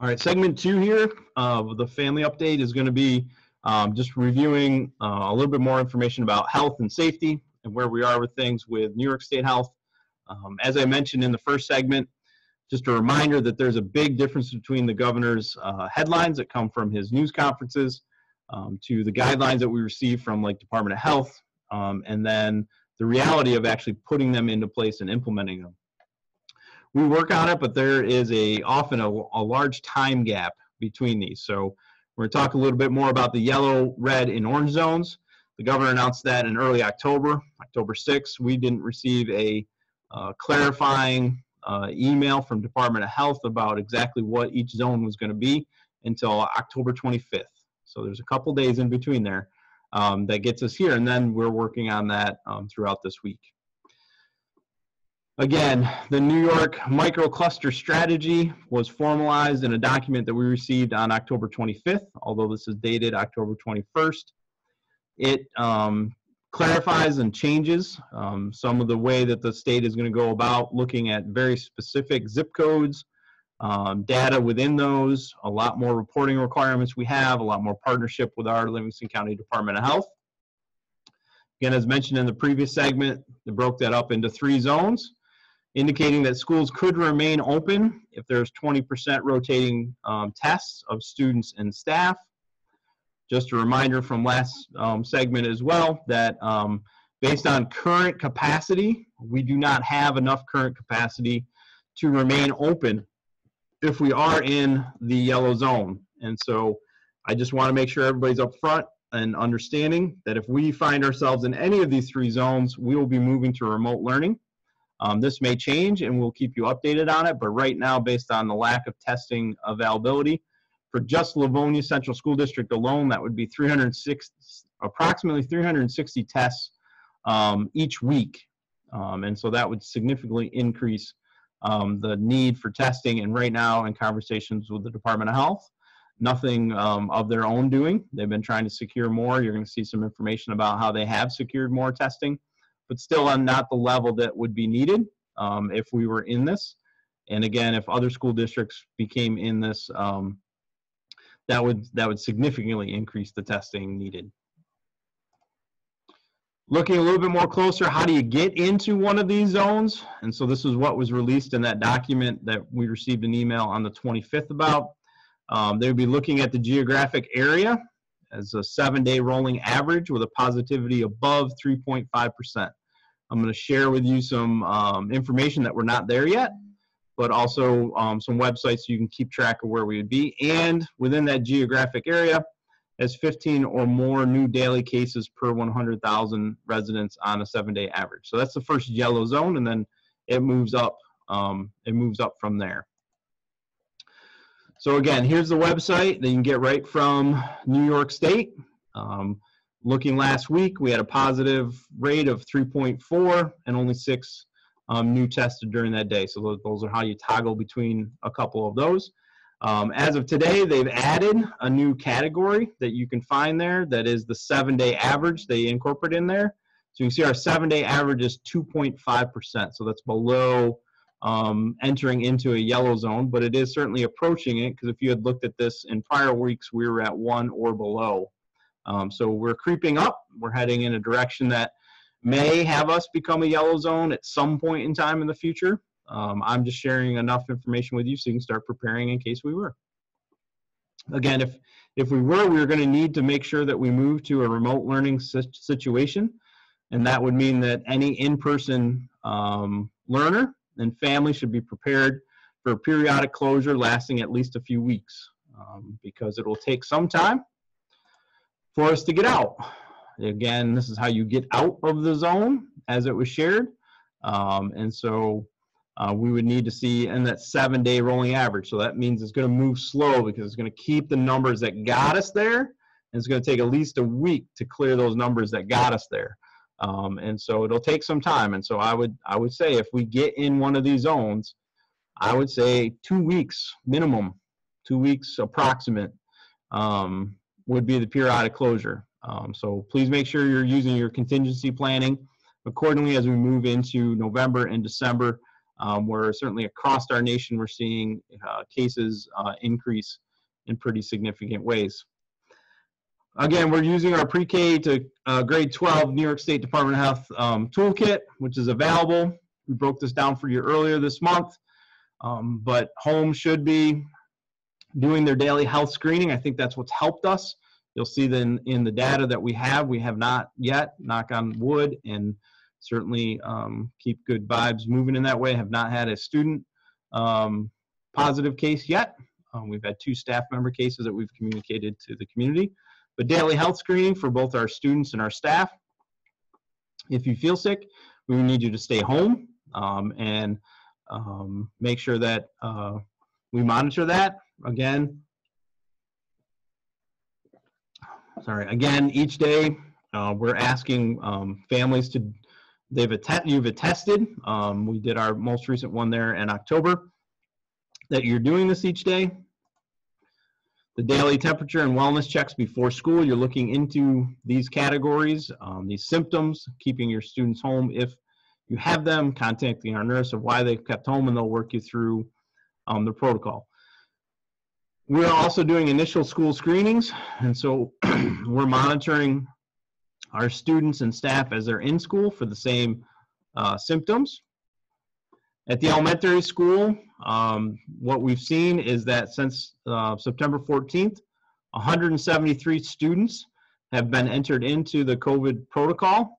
All right, segment two here of the family update is going to be um, just reviewing uh, a little bit more information about health and safety and where we are with things with New York State Health. Um, as I mentioned in the first segment, just a reminder that there's a big difference between the governor's uh, headlines that come from his news conferences um, to the guidelines that we receive from like Department of Health, um, and then the reality of actually putting them into place and implementing them. We work on it, but there is a often a, a large time gap between these. So we're going to talk a little bit more about the yellow, red, and orange zones. The governor announced that in early October, October 6th. We didn't receive a uh, clarifying uh, email from Department of Health about exactly what each zone was going to be until October 25th. So there's a couple days in between there um, that gets us here, and then we're working on that um, throughout this week. Again, the New York microcluster strategy was formalized in a document that we received on October 25th, although this is dated October 21st. It um, clarifies and changes um, some of the way that the state is going to go about looking at very specific zip codes, um, data within those, a lot more reporting requirements we have, a lot more partnership with our Livingston County Department of Health. Again, as mentioned in the previous segment, they broke that up into three zones, indicating that schools could remain open if there's 20% rotating um, tests of students and staff. Just a reminder from last um, segment as well that um, based on current capacity, we do not have enough current capacity to remain open if we are in the yellow zone. And so I just want to make sure everybody's up front and understanding that if we find ourselves in any of these three zones, we will be moving to remote learning. Um, this may change and we'll keep you updated on it, but right now, based on the lack of testing availability, for just Livonia Central School District alone, that would be 306, approximately 360 tests um, each week. Um, and so that would significantly increase um, the need for testing. And right now, in conversations with the Department of Health, nothing um, of their own doing. They've been trying to secure more. You're going to see some information about how they have secured more testing, but still on not the level that would be needed um, if we were in this. And again, if other school districts became in this, um, that would that would significantly increase the testing needed. Looking a little bit more closer, how do you get into one of these zones? And so this is what was released in that document that we received an email on the 25th about. Um, they would be looking at the geographic area as a seven-day rolling average with a positivity above 3.5%. I'm going to share with you some um, information that we're not there yet but also um, some websites so you can keep track of where we would be. And within that geographic area, as 15 or more new daily cases per 100,000 residents on a seven-day average. So that's the first yellow zone, and then it moves up. Um, it moves up from there. So again, here's the website that you can get right from New York State. Um, looking last week, we had a positive rate of 3.4 and only six um, new tested during that day. So those, those, are how you toggle between a couple of those. Um, as of today, they've added a new category that you can find there that is the seven day average they incorporate in there. So you can see our seven day average is 2.5%. So that's below um, entering into a yellow zone, but it is certainly approaching it because if you had looked at this in prior weeks, we were at one or below. Um, so we're creeping up. We're heading in a direction that may have us become a yellow zone at some point in time in the future. Um, I'm just sharing enough information with you so you can start preparing in case we were. Again, if, if we were, we were going to need to make sure that we move to a remote learning situation. And that would mean that any in-person um, learner and family should be prepared for a periodic closure lasting at least a few weeks um, because it will take some time for us to get out. Again, this is how you get out of the zone as it was shared. Um, and so uh, we would need to see in that seven day rolling average. So that means it's going to move slow because it's going to keep the numbers that got us there. And it's going to take at least a week to clear those numbers that got us there. Um, and so it'll take some time. And so I would I would say if we get in one of these zones, I would say two weeks minimum, two weeks approximate um, would be the periodic closure. Um, so please make sure you're using your contingency planning accordingly as we move into November and December um, where certainly across our nation we're seeing uh, cases uh, increase in pretty significant ways. Again, we're using our pre-K to uh, grade 12 New York State Department of Health um, toolkit, which is available. We broke this down for you earlier this month, um, but home should be doing their daily health screening. I think that's what's helped us. You'll see then in, in the data that we have, we have not yet, knock on wood, and certainly um, keep good vibes moving in that way. Have not had a student um, positive case yet. Um, we've had two staff member cases that we've communicated to the community. But daily health screening for both our students and our staff. If you feel sick, we need you to stay home um, and um, make sure that uh, we monitor that. Again, sorry, again, each day uh, we're asking um, families to, they've att- you've attested. Um, we did our most recent one there in October that you're doing this each day. The daily temperature and wellness checks before school, you're looking into these categories, um, these symptoms, keeping your students home if you have them, contacting our nurse of why they've kept home, and they'll work you through um, the protocol. We're also doing initial school screenings, and so we're monitoring our students and staff as they're in school for the same uh, symptoms. At the elementary school, um, what we've seen is that since uh, September 14th, 173 students have been entered into the COVID protocol.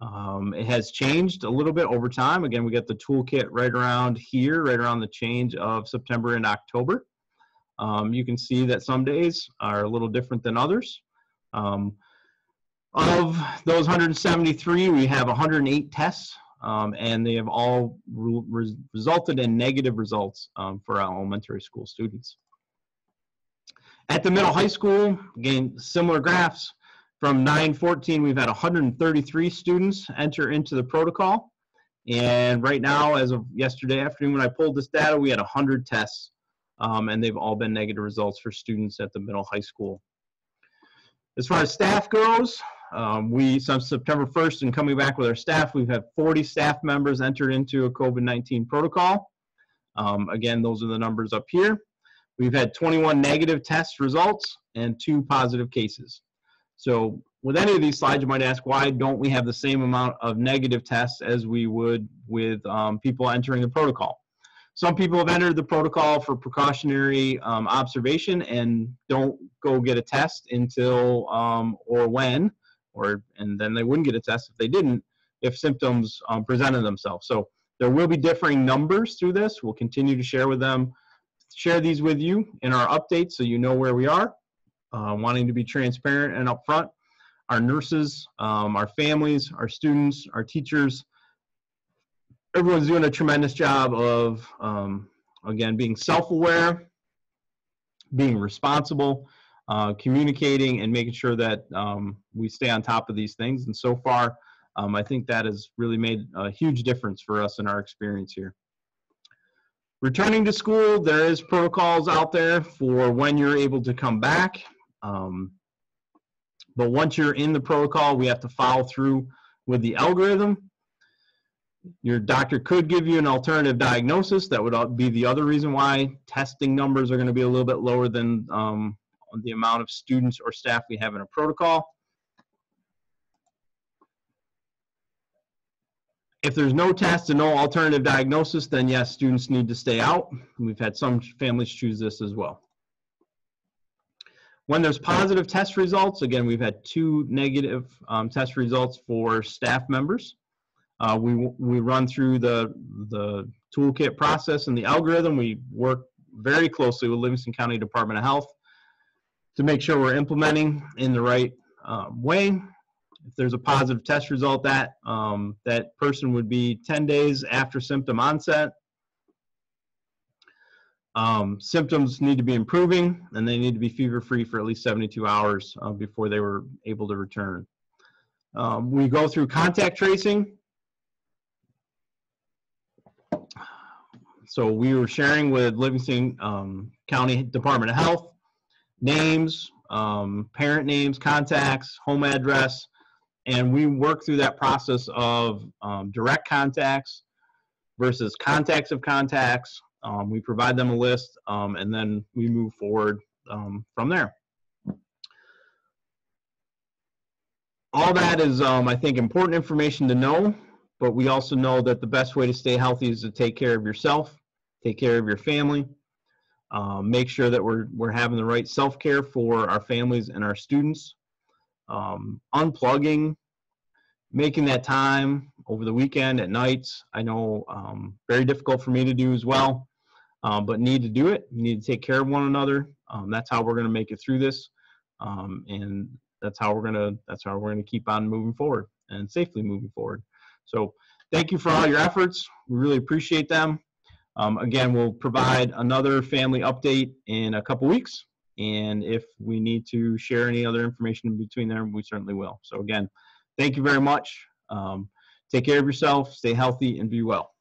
Um, it has changed a little bit over time. Again, we get the toolkit right around here, right around the change of September and October. Um, you can see that some days are a little different than others. Um, of those 173, we have 108 tests um, and they have all re resulted in negative results um, for our elementary school students. At the middle high school, again, similar graphs. From 914, we've had 133 students enter into the protocol. And right now, as of yesterday afternoon, when I pulled this data, we had 100 tests, um, and they've all been negative results for students at the middle high school. As far as staff goes, um, we, since September 1st and coming back with our staff, we've had 40 staff members entered into a COVID-19 protocol. Um, again, those are the numbers up here. We've had 21 negative test results and two positive cases. So with any of these slides, you might ask, why don't we have the same amount of negative tests as we would with um, people entering the protocol? Some people have entered the protocol for precautionary um, observation and don't go get a test until um, or when or and then they wouldn't get a test if they didn't if symptoms um, presented themselves. So there will be differing numbers through this. We'll continue to share with them, share these with you in our updates so you know where we are. Uh, wanting to be transparent and upfront. Our nurses, um, our families, our students, our teachers, everyone's doing a tremendous job of, um, again, being self-aware, being responsible, uh, communicating and making sure that um, we stay on top of these things. And so far, um, I think that has really made a huge difference for us in our experience here. Returning to school, there is protocols out there for when you're able to come back. Um, but once you're in the protocol, we have to follow through with the algorithm. Your doctor could give you an alternative diagnosis. That would be the other reason why testing numbers are going to be a little bit lower than um, the amount of students or staff we have in a protocol. If there's no test and no alternative diagnosis, then yes, students need to stay out. We've had some families choose this as well. When there's positive test results, again, we've had two negative um, test results for staff members. Uh, we, we run through the, the toolkit process and the algorithm. We work very closely with Livingston County Department of Health to make sure we're implementing in the right um, way. If there's a positive test result, that um, that person would be 10 days after symptom onset. Um, symptoms need to be improving, and they need to be fever-free for at least 72 hours uh, before they were able to return. Um, we go through contact tracing. So we were sharing with Livingston um, County Department of Health names, um, parent names, contacts, home address, and we work through that process of um, direct contacts, versus contacts of contacts. Um, we provide them a list, um, and then we move forward um, from there. All that is, um, I think, important information to know, but we also know that the best way to stay healthy is to take care of yourself, take care of your family, um, make sure that we're, we're having the right self-care for our families and our students, um, unplugging, making that time over the weekend at nights. I know um, very difficult for me to do as well, um, but need to do it. Need to take care of one another. Um, that's how we're going to make it through this, um, and that's how we're gonna that's how we're gonna keep on moving forward and safely moving forward. So thank you for all your efforts. We really appreciate them. Um, again, we'll provide another family update in a couple weeks. And if we need to share any other information in between there, we certainly will. So again, thank you very much. Um, take care of yourself, stay healthy, and be well.